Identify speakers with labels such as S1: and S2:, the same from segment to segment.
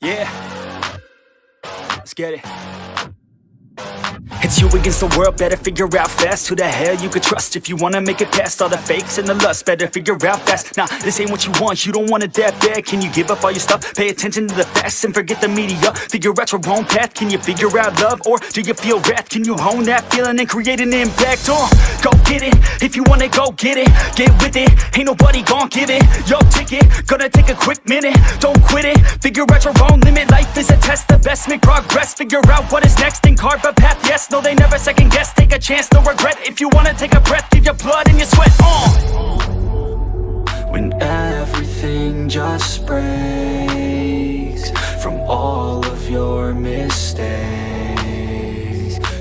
S1: Yeah. Let's get it. It's you against the world, better figure out fast Who the hell you could trust. If you wanna make it past All the fakes and the lust, better figure out fast. Nah, this ain't what you want, you don't want it that bad. Can you give up all your stuff, pay attention to the facts And forget the media, figure out your own path. Can you figure out love, or do you feel wrath? Can you hone that feeling and create an impact? Uh, go get it, if you wanna go get it Get with it, ain't nobody gon' give it. Your ticket, gonna take a quick minute. Don't quit it, figure out your own limit. Life is a test, the best make progress. Figure out what is next and carve a path, yes no they never second guess Take a chance, no regret. If you wanna take a breath, give your blood and your sweat uh.
S2: When everything just breaks From all of your mistakes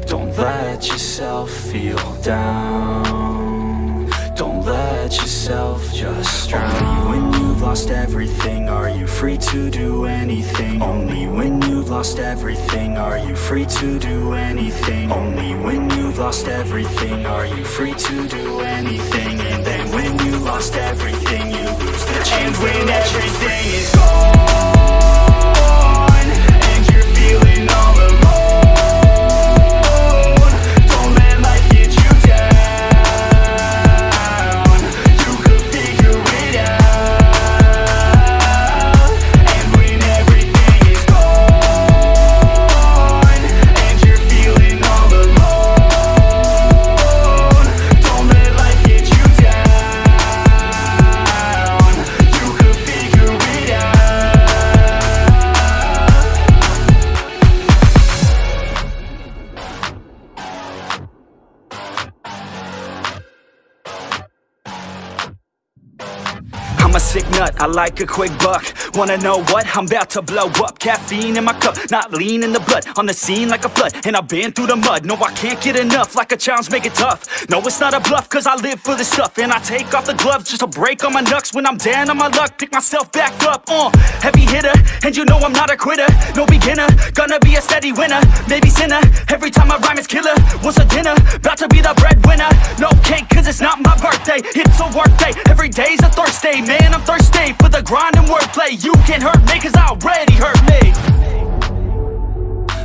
S2: Don't let yourself feel down. Don't let yourself just drown lost everything Are you free to do anything? Only when you've lost everything Are you free to do anything? Only when you've lost everything Are you free to do anything? And then when you lost everything You lose the chance
S1: when everything is gone I'm a sick nut, I like a quick buck. Wanna know what? I'm about to blow up. Caffeine in my cup, not lean in the blood. On the scene like a flood, and I've been through the mud. No, I can't get enough, like a challenge, make it tough. No, it's not a bluff, cause I live for this stuff. And I take off the gloves just to break all my knucks. When I'm down on my luck, pick myself back up. Uh, Heavy hitter, and you know I'm not a quitter. No beginner, gonna be a steady winner. Maybe sinner, every time I rhyme is killer. What's a dinner? About to be the breadwinner day's a Thursday Man, I'm thirsty for the grind and wordplay. You can't hurt me, cause I already hurt me.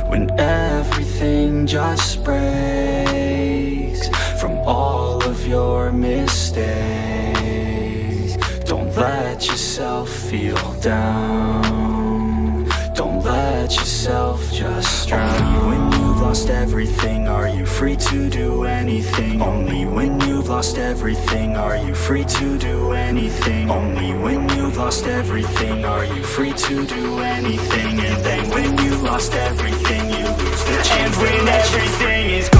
S2: When everything just breaks From all of your mistakes Don't let yourself feel down. Don't let yourself just drown. When you've lost everything Are you free to do anything? Only when lost everything Are you free to do anything? Only when you've lost everything Are you free to do anything? And then when you've lost everything You lose the chance when everything is